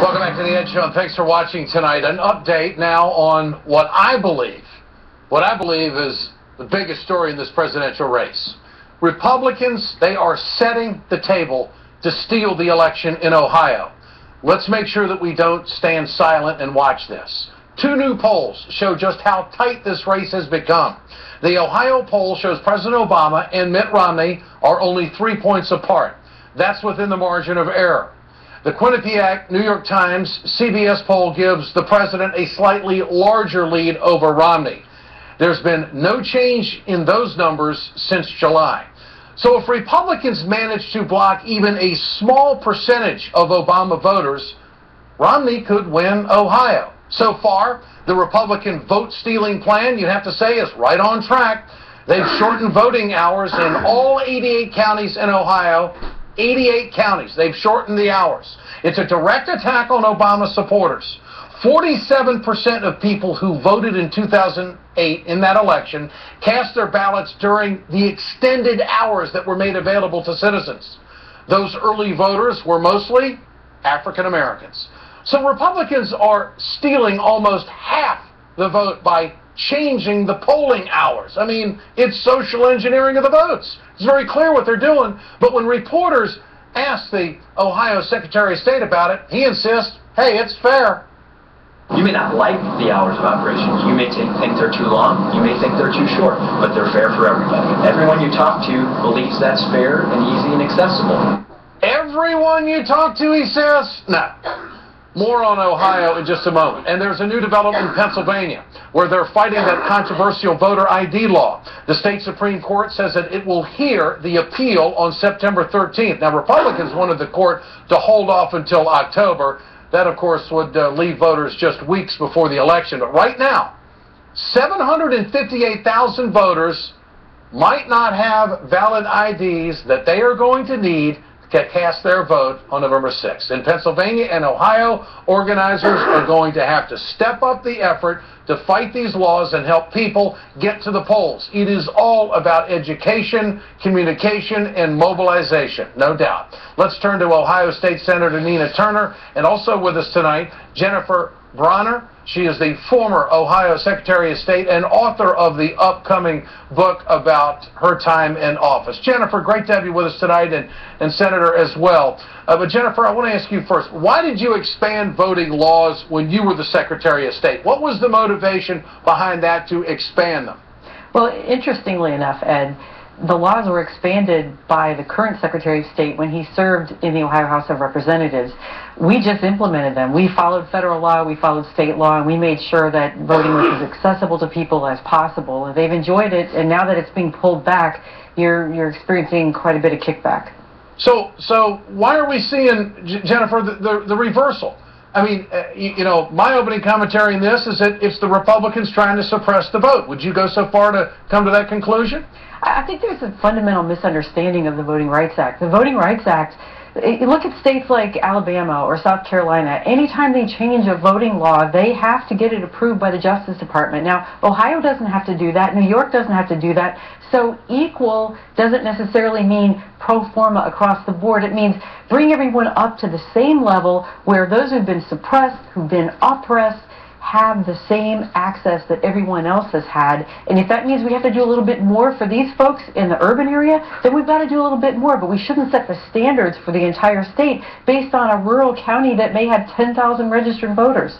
Welcome back to the Ed Show, and thanks for watching tonight. An update now on what I believe, what I believe is the biggest story in this presidential race. Republicans, they are setting the table to steal the election in Ohio. Let's make sure that we don't stand silent and watch this. Two new polls show just how tight this race has become. The Ohio poll shows President Obama and Mitt Romney are only three points apart. That's within the margin of error. The Quinnipiac New York Times CBS poll gives the president a slightly larger lead over Romney. There's been no change in those numbers since July. So if Republicans manage to block even a small percentage of Obama voters, Romney could win Ohio. So far, the Republican vote stealing plan, you'd have to say, is right on track. They've shortened voting hours in all 88 counties in Ohio 88 counties. They've shortened the hours. It's a direct attack on Obama supporters. 47% of people who voted in 2008 in that election cast their ballots during the extended hours that were made available to citizens. Those early voters were mostly African Americans. So Republicans are stealing almost half the vote by changing the polling hours. I mean, it's social engineering of the votes. It's very clear what they're doing. But when reporters ask the Ohio Secretary of State about it, he insists, hey, it's fair. You may not like the hours of operations. You may think they're too long. You may think they're too short, but they're fair for everybody. Everyone you talk to believes that's fair and easy and accessible. Everyone you talk to, he says, no. More on Ohio in just a moment. And there's a new development in Pennsylvania where they're fighting that controversial voter ID law. The state Supreme Court says that it will hear the appeal on September 13th. Now, Republicans wanted the court to hold off until October. That, of course, would uh, leave voters just weeks before the election. But right now, 758,000 voters might not have valid IDs that they are going to need to cast their vote on November 6th. In Pennsylvania and Ohio, organizers are going to have to step up the effort to fight these laws and help people get to the polls. It is all about education, communication, and mobilization, no doubt. Let's turn to Ohio State Senator Nina Turner, and also with us tonight, Jennifer Brunner. She is the former Ohio Secretary of State and author of the upcoming book about her time in office. Jennifer, great to have you with us tonight, and, and Senator as well. Uh, but Jennifer, I want to ask you first, why did you expand voting laws when you were the Secretary of State? What was the motivation behind that to expand them? Well, interestingly enough, Ed, the laws were expanded by the current Secretary of State when he served in the Ohio House of Representatives. We just implemented them. We followed federal law, we followed state law, and we made sure that voting was as accessible to people as possible. They've enjoyed it, and now that it's being pulled back, you're, you're experiencing quite a bit of kickback. So, so why are we seeing, Jennifer, the, the, the reversal? I mean, uh, you, you, know, my opening commentary in this is that it's the Republicans trying to suppress the vote. Would you go so far to come to that conclusion? I think there's a fundamental misunderstanding of the Voting Rights Act. The Voting Rights Act you look at states like Alabama or South Carolina, anytime they change a voting law, they have to get it approved by the Justice Department. Now, Ohio doesn't have to do that. New York doesn't have to do that. So equal doesn't necessarily mean pro forma across the board. It means bring everyone up to the same level where those who've been suppressed, who've been oppressed, have the same access that everyone else has had. And if that means we have to do a little bit more for these folks in the urban area, then we've got to do a little bit more. But we shouldn't set the standards for the entire state based on a rural county that may have 10,000 registered voters.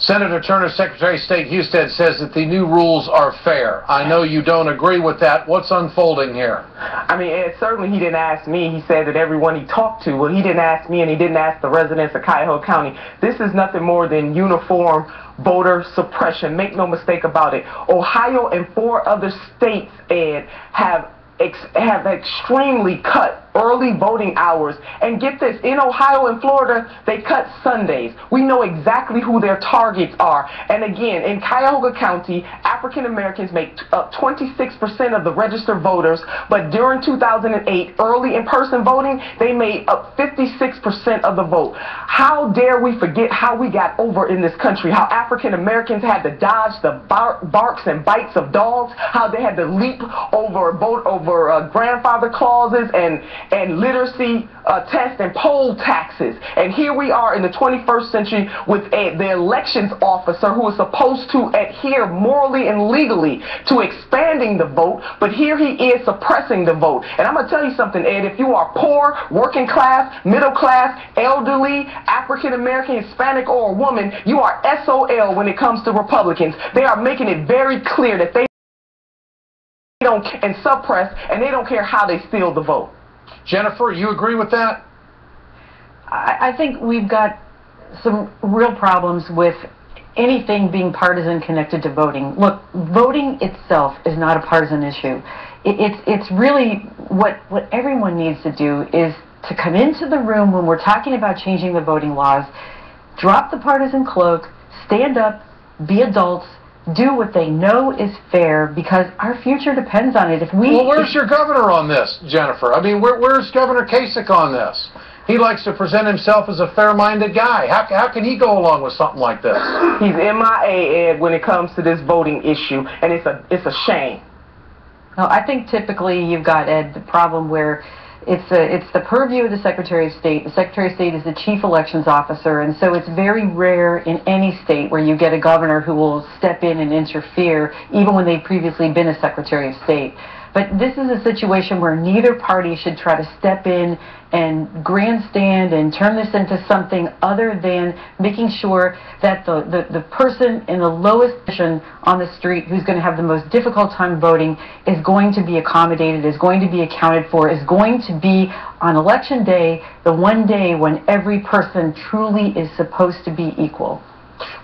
Senator Turner, Secretary of State Husted, says that the new rules are fair. I know you don't agree with that. What's unfolding here? I mean, certainly he didn't ask me. He said that everyone he talked to, well, he didn't ask me and he didn't ask the residents of Cuyahoga County. This is nothing more than uniform voter suppression. Make no mistake about it. Ohio and four other states, Ed, have ex have extremely cut early voting hours. And get this, in Ohio and Florida, they cut Sundays. We know exactly who their targets are. And again, in Cuyahoga County, African Americans make up 26% of the registered voters, but during 2008, early in-person voting, they made up 56% of the vote. How dare we forget how we got over in this country, how African Americans had to dodge the bar barks and bites of dogs, how they had to leap over vote over uh, grandfather clauses and and literacy uh, tests and poll taxes. And here we are in the 21st century with a, the elections officer who is supposed to adhere morally and legally to expanding the vote, but here he is suppressing the vote. And I'm going to tell you something, Ed, if you are poor, working class, middle class, elderly, African American, Hispanic, or a woman, you are SOL when it comes to Republicans. They are making it very clear that they don't and suppress, and they don't care how they steal the vote. Jennifer, you agree with that? I, I think we've got some real problems with anything being partisan connected to voting. Look, voting itself is not a partisan issue. It, it's it's really what what everyone needs to do is to come into the room when we're talking about changing the voting laws, drop the partisan cloak, stand up, be adults, do what they know is fair because our future depends on it. If we Well, where's your governor on this, Jennifer? I mean, where, where's Governor Kasich on this? He likes to present himself as a fair-minded guy. How, how can he go along with something like this? He's MIA, Ed, when it comes to this voting issue, and it's a it's a shame. No, I think typically you've got Ed the problem where it's a, it's the purview of the Secretary of State. The Secretary of State is the chief elections officer, and so it's very rare in any state where you get a governor who will step in and interfere, even when they've previously been a Secretary of State. But this is a situation where neither party should try to step in and grandstand and turn this into something other than making sure that the, the, the person in the lowest position on the street who's going to have the most difficult time voting is going to be accommodated, is going to be accounted for, is going to be on election day, the one day when every person truly is supposed to be equal.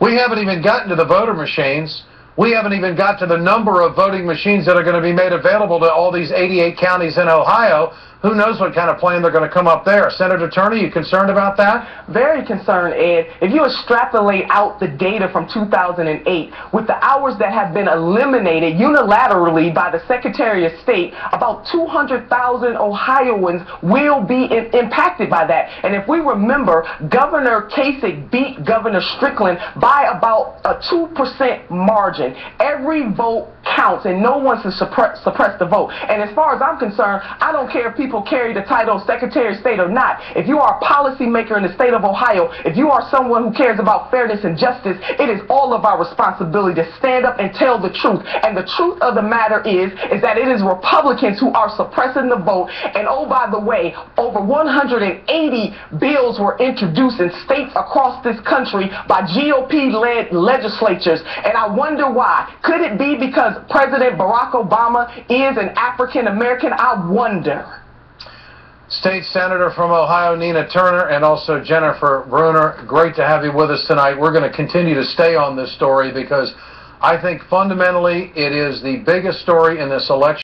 We haven't even gotten to the voter machines. We haven't even got to the number of voting machines that are going to be made available to all these 88 counties in Ohio. Who knows what kind of plan they're going to come up there? Senator Turner, you concerned about that? Very concerned, Ed. If you extrapolate out the data from 2008, with the hours that have been eliminated unilaterally by the Secretary of State, about 200,000 Ohioans will be impacted by that. And if we remember, Governor Kasich beat Governor Strickland by about a 2% margin. Every vote counts, and no one should suppress, suppress the vote. And as far as I'm concerned, I don't care if people carry the title Secretary of State or not. If you are a policymaker in the state of Ohio, if you are someone who cares about fairness and justice, it is all of our responsibility to stand up and tell the truth. And the truth of the matter is, is that it is Republicans who are suppressing the vote. And oh, by the way, over 180 bills were introduced in states across this country by GOP-led legislatures. And I wonder why. Could it be because President Barack Obama is an African American? I wonder. State Senator from Ohio, Nina Turner, and also Jennifer Brunner. Great to have you with us tonight. We're going to continue to stay on this story because I think fundamentally it is the biggest story in this election.